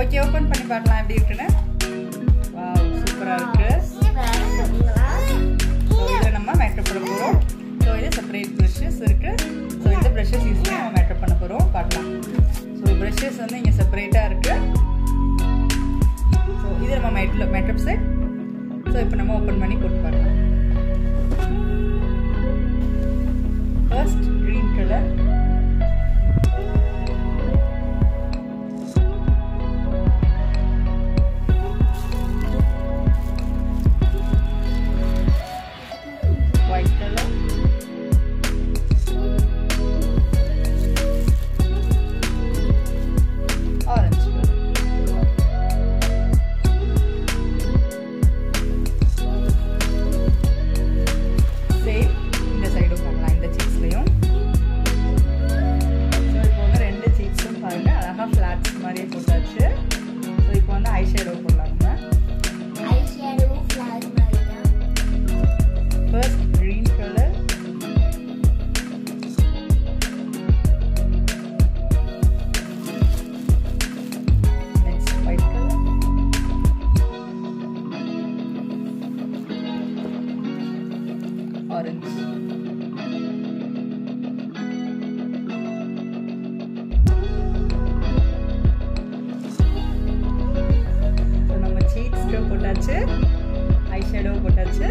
Okay open பண்ணி பார்க்கலாம் எப்படி இருக்குன்னு? வாவ் சூப்பராக இருக்கு. ஸோ இதில் நம்ம மேக்கப் பண்ண போகிறோம் ஸோ இது செப்பரேட் ப்ரஷஸ் இருக்கு. ஸோ இந்த ப்ரஷஸ் யூஸ் பண்ணி நம்ம மேக்கப் பண்ண போகிறோம் பார்க்கலாம். ஸோ ப்ரஷஸ் வந்து இங்கே செப்பரேட்டாக இருக்கு. ஸோ இது நம்ம மேக்கப் மேக்கப் செட் ஸோ இப்போ நம்ம ஓப்பன் பண்ணி போட்டு பார்க்கலாம். White color Lawrence. போட்டாச்சு ஐ ஷேடோ போட்டாச்சு